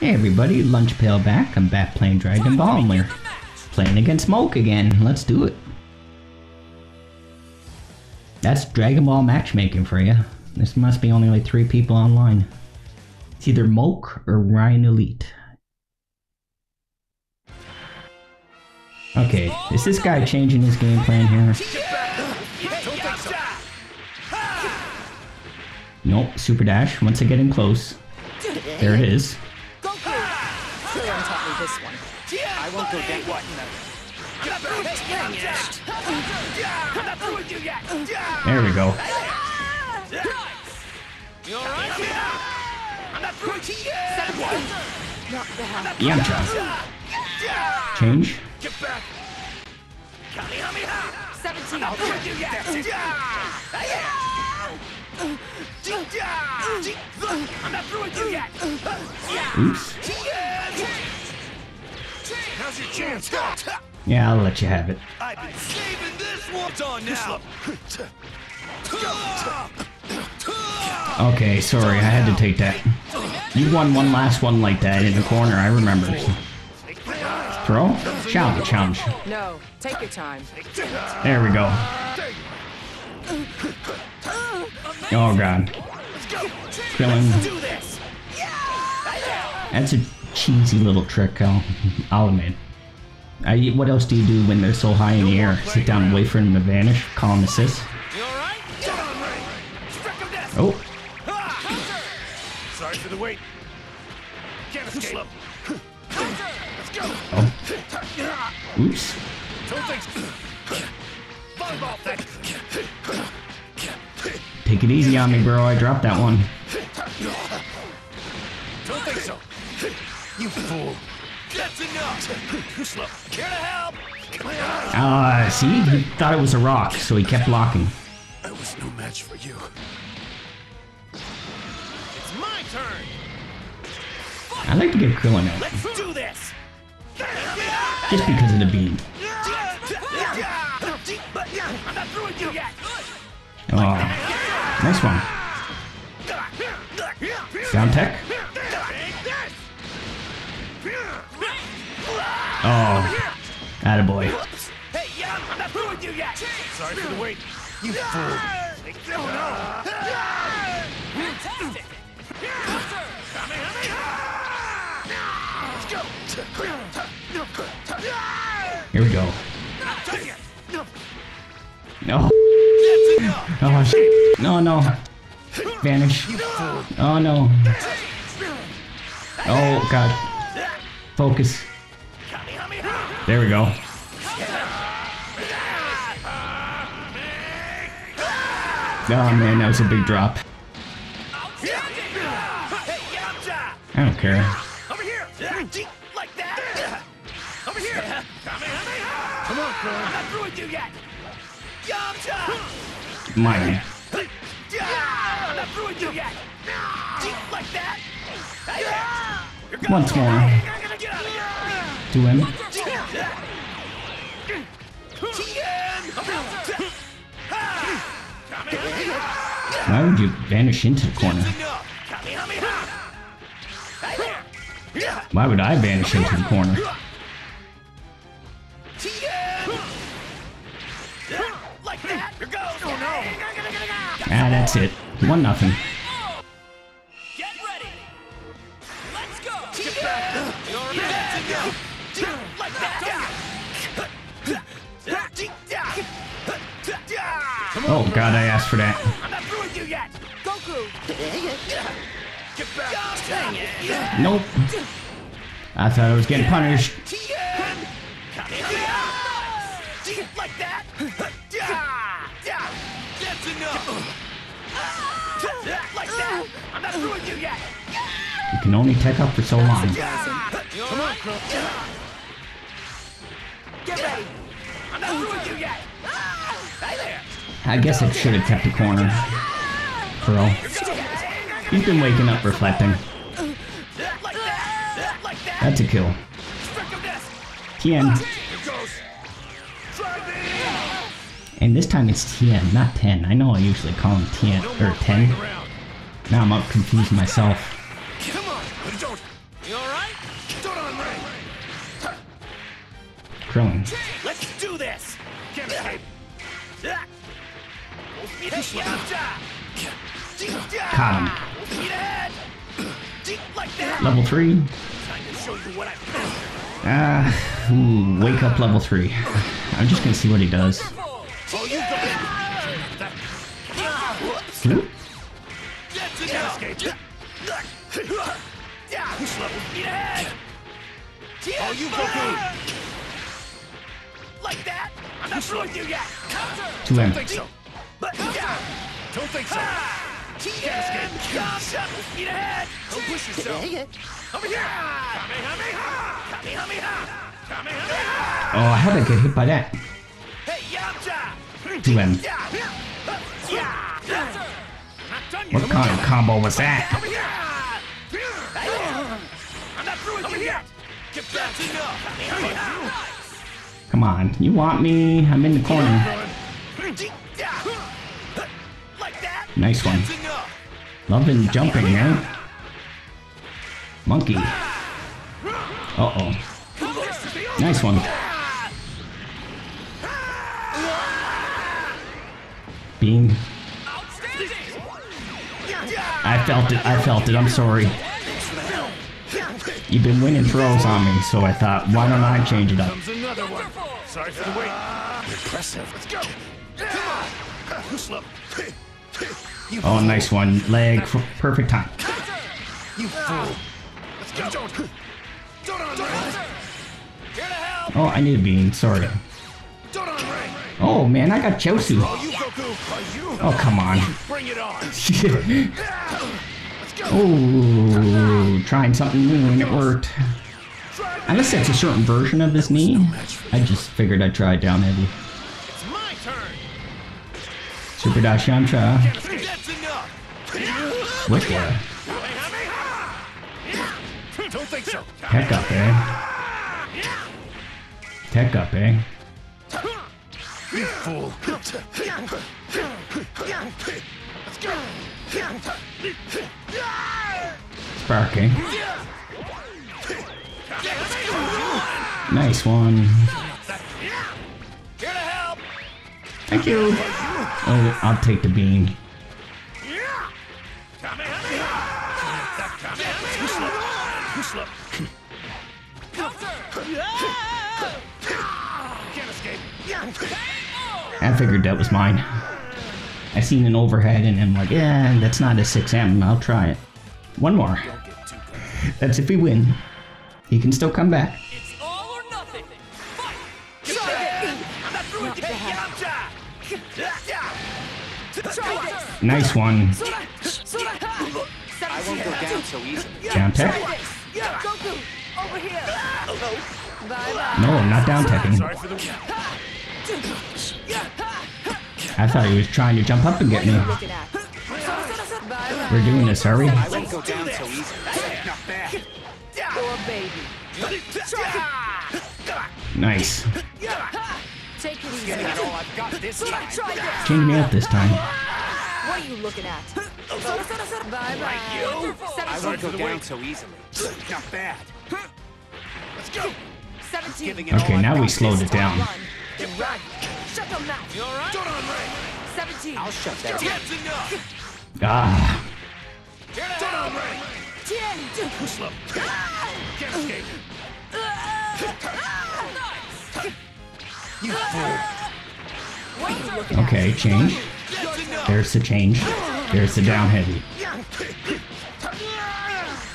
Hey everybody, Lunchpail back. I'm back playing Dragon Ball we're playing against Smoke again. Let's do it. That's Dragon Ball matchmaking for you. This must be only like three people online. It's either Moke or Ryan Elite. Okay, is this guy changing his game plan here? Nope, Super Dash. Once I get in close. There it is. This one. I won't go that one. There we go. Yamcha. Change. Back! 17. I'll do you yet! I'm not through with you yet! Oops. Now's your chance! Yeah, I'll let you have it. I've been saving this one! It's on now! Okay, sorry, I had to take that. You won one last one like that in the corner, I remember. Throw? Challenge, challenge. No, take your time. There we go. Oh god. Krillin. Do this! That's a cheesy little trick, I'll, I'll admit. I, what else do you do when they're so high in the air? Sit down and wait for them to vanish? Call them assist? You alright? Get on, Ray! Strike him down! Oh, ah! Sorry for the wait. Can't escape. Let's go! oh. Oops. Don't think... Volleyball thing! Take it easy on me, bro. I dropped that one. Don't think so. You fool. That's enough. Too slow. Here to help. Ah, see? He thought it was a rock, so he kept blocking. I was no match for you. It's my turn. I like to give Krillin a Let's do this. just because of the beam. I'm not through with you yet. Oh, nice one. Sound tech. Oh, attaboy. Hey, yeah, I'm not through with you yet. Sorry for the wait. You fool. Oh no. Fantastic. Here we go. No. Oh, sh- no, no. Vanish. Oh, no. Oh, God. Focus. There we go. Oh, man, that was a big drop. I don't care. Over here! Like that! Over here! Come on, Krillin. I'm not through with you yet! Yamcha! Mine. I'm not through with you yet! Like that! You're gone. Once more. To him. Why would you vanish into the corner? Why would I vanish into the corner? Ah, that's it. One nothing. Oh god, I asked for that. I'm not through with you yet! Goku! Get back! Dang it! Nope. I thought I was getting punished. Like that! That's enough! Like that! I'm not through with you yet! You can only tech up for so long. Come on, Get ready. I'm not through with you yet! I guess I should have kept the corner. Bro. He's been waking up reflecting. That's a kill. Tien. And this time it's Tien, not 10. I know I usually call him Tien, or 10. Now I'm up confused myself. Krillin. Caught him. Level 3. Time to show you what I Ah, ooh, wake up level 3. I'm just gonna see what he does. Oh, you go! Whoop. That's enough! Yeah! Push level! Speed ahead! Oh, you go! Like that? I'm not through you yet! Counter! To him. think so. But, yeah! Don't think so. Can't escape! Speed ahead! Don't push yourself! Over here! Kamehameha! Kamehameha! Kamehameha! Oh, how did I get hit by that? Hey, Yamcha! To him. Yeah! Yeah! Not done yet! What kind of combo was that? I'm not through with you yet! Get back! Come on, you want me? I'm in the corner. Nice one. Loving jumping, man. Monkey. Uh-oh. Nice one. Beam. I felt it. I felt it. I'm sorry. You've been winning throws on me, so I thought, why don't I change it up? Sorry for the wait. Impressive. Let's go. Come on. Level. Oh, nice one. Leg. Perfect time. You fool. Let's go. Don't. Don't on ring. Here to help. Oh, I need a beam. Sorry. Don't on ring. Oh, man, I got Chosu. Oh, you Goku. Are? Come on. Bring it on. Let's oh, trying something new and it worked. Unless that's a certain version of this knee. I just figured I'd try it down heavy. It's my turn. Super Dash Yamcha. What the Don't think so. heck up, eh? Tech up, eh? You fool. Sparking. Nice one. Thank you. Oh, I'll take the beam. Push level. Can't escape. I figured that was mine. I seen an overhead and I'm like, yeah, that's not a 6M. I'll try it. One more. That's if we win. He can still come back. It's all or nothing. Fight. Get back. I'm not through with you, Yamcha. Nice one. I won't go down so easily. Down tech? Goku, over here. Bye bye. No, I'm not down teching. Sorry. I thought he was trying to jump up and get me. Looking at. Bye bye. We're doing this, are we? I won't go down so easily. Not bad. Poor baby. Nice. Take it easy. That's all I've got this time. Try this. Change me up this time. What are you looking at? Bye bye. I won't go down so easily. Not bad. Okay, now we slowed it down. Run. Run. Shut them mouth. You all right? Don't on ring. Seventeen. I'll shut that. That's enough. Ah, Here to. Don't on ring. Ten. Push level. Can't escape. You fool. What are you looking at? okay, change. There's the change. There's the down heavy.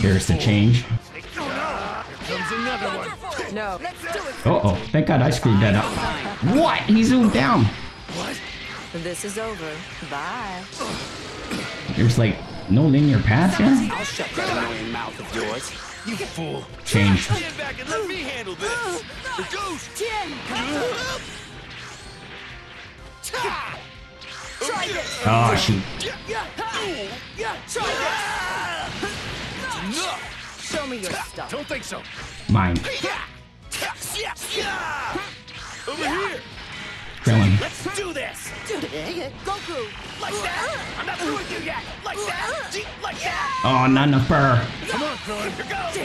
There's the change. Comes another one. No. Let's do it. Uh oh, thank God I screwed that up. What? He zoomed down. What? This is over. Bye. There's like no linear path here. I'll shut that annoying mouth of yours. You fool. Change. Stand back and let me handle this. The ghost. Ten. Try this. Oh shoot. Try this. Enough. Show me your stuff. Don't think so. Mine. Over here. Krillin. Let's do this. Goku. Like that. I'm not through with you yet. Like that. Like that. Oh, not enough burr. Come on, Krillin. Here goes.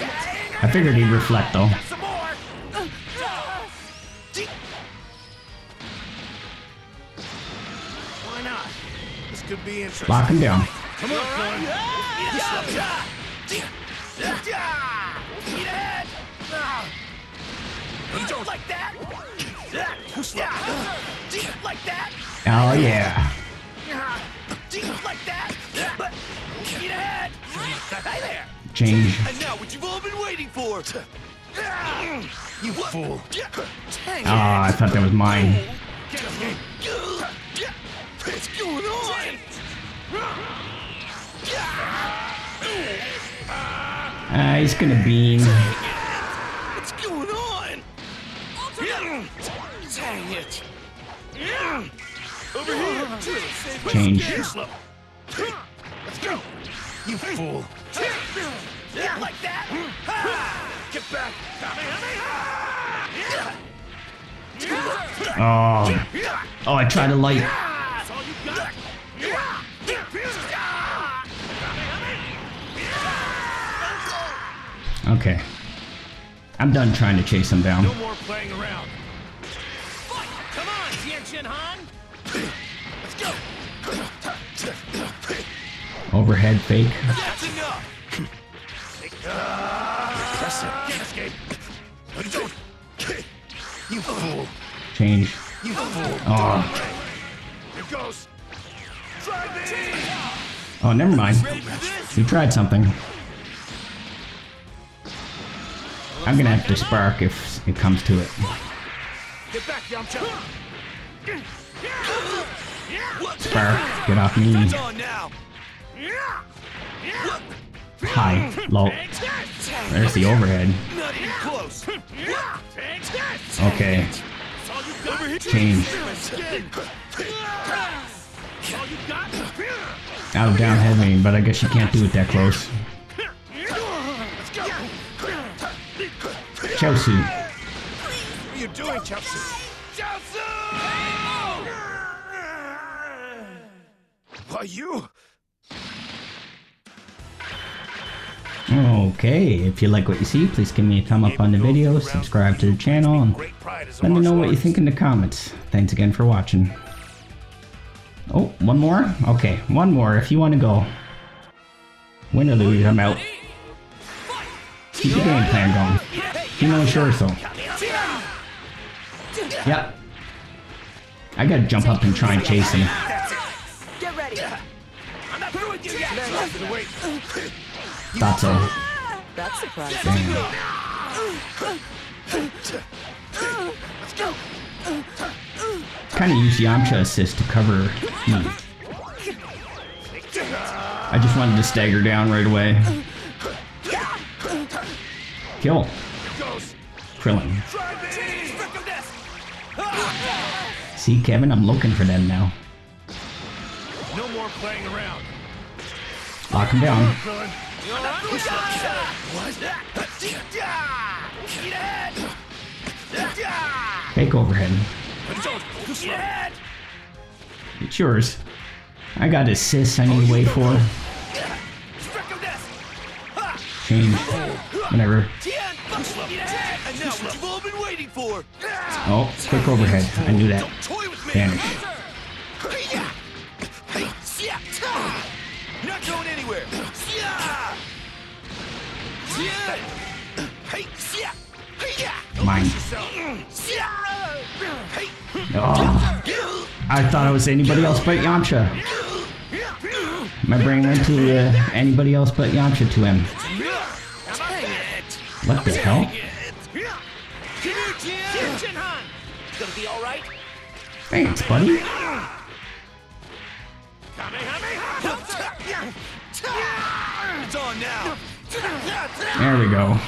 I figured he'd reflect though. Some more. Why not? This could be interesting. Lock him down. Come on, Glenn. Don't like that? Oh yeah. Change. And now what you've all been waiting for. You fool. Ah, I thought that was mine. What's going on? Ah, he's gonna beam. What's going on? Dang it. Over here. Change. Let's go. You fool. Yeah, like that. Get back. Oh. Oh, I tried to light. Okay. I'm done trying to chase him down. No more playing around. Fight! Come on, Jian Shin Han! Let's go! Overhead fake. That's enough! Impressive. Can't escape. Don't. You fool. Change. You fool. Ah. Oh. Here goes. Try me! Oh, never mind. Ready for this? We tried something. I'm gonna have to spark if it comes to it. Get back, Yamcha! Spark, get off me. High, low. There's the overhead. Not even close! Okay. Change. All you got? Out of down heavy, but I guess you can't do it that close. Chelsea. What are you doing, Chelsea? Chelsea! Why you? Okay, if you like what you see, please give me a thumb up on the video, subscribe to the channel, and Great pride as a let me know what you think in the comments. Thanks again for watching. Oh, one more? Okay, one more if you want to go. Win or lose, I'm out. Keep the game plan going. You knows sure so. Yep. I gotta jump up and try and chase him. Get ready. I'm not through with you yet! Nothing to wait. Thought so. That's surprising. Let's go! Kinda use Yamcha assist to cover me. I just wanted to stagger down right away. Kill. Here goes! Krillin. Try me! Spectrum death! See, Kevin, I'm looking for them now. No more playing around. Lock him down. Krillin. What? Eat! Fake overhead. It's yours. I got assists I need to wait for. Change. Whatever. Eat ahead! And now what you've all been waiting for! Oh, quick overhead. I knew that. With! Vanish. Not going anywhere! Yeah. Yeah. Hey, yeah. Mine. Yourself. Yeah. Hey. Oh, I thought it was anybody else but Yamcha. My brain went to uh, anybody else but Yamcha to him. What the hell? Thanks, buddy. There we go.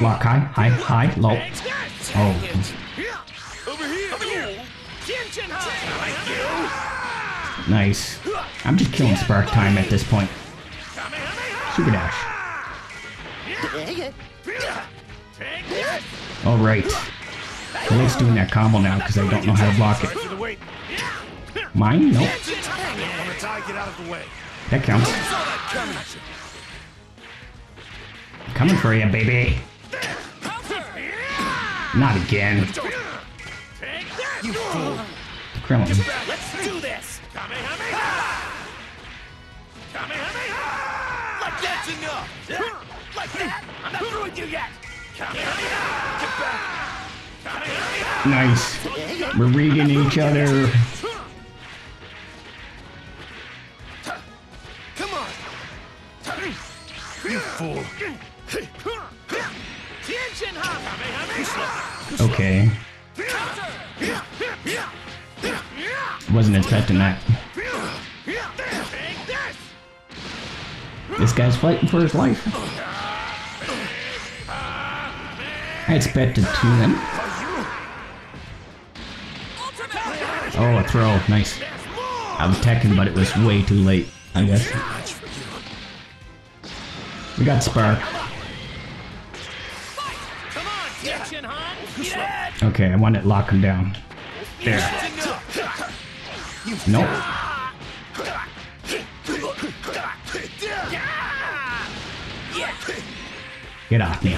Lock high, high, high, low. Oh, nice. I'm just killing Spark time at this point. Super dash. All right. Well, doing that combo now because I don't know how to block it. Mine? Nope. That counts. Coming! For you, baby. Not again. You fool. Krillin. Let's do this. Kamehameha! Kamehameha! Like that's enough. Like that. I'm not through with you yet. Kamehameha! Get back. Kamehameha! Nice. We're reading each other. Come on. You fool. Tien Shinhan! Kamehameha! Okay. Wasn't expecting that. This guy's fighting for his life. I expected two then. Oh, a throw. Nice. I was attacking, but it was way too late, I guess. We got Spark. Okay, I want to lock him down. There. Nope. Get off me.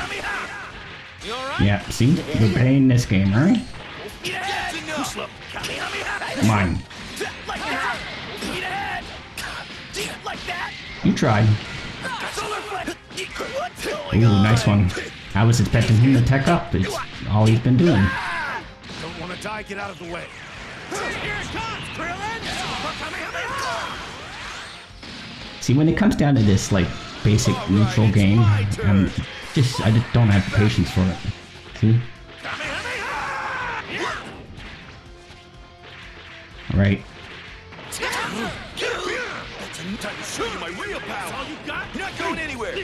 Yeah, see? We're playing this game, right? That! You tried. Ooh, nice one. I was expecting him to tech up. It's all he's been doing. Don't want to die, get out of the way. See, when it comes down to this, like, basic neutral game, um, just, I just don't have patience for it. See? Anywhere.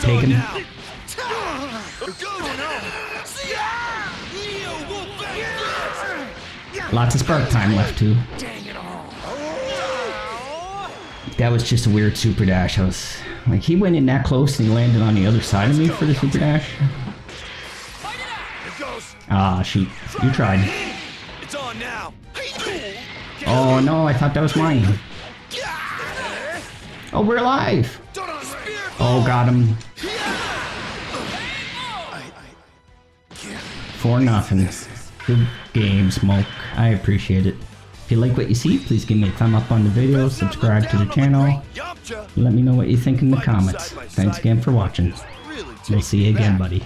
Take him. Lots of spark time left, too. That was just a weird super dash. I was, like, he went in that close and he landed on the other side of me for the super dash. Ah, shoot. You tried. Oh, no, I thought that was mine. Oh, we're alive. Oh, got him. For nothing. Good game, Smoke. I appreciate it. If you like what you see, please give me a thumb up on the video, subscribe to the channel, let me know what you think in the comments. Thanks again for watching. We'll see you again, buddy.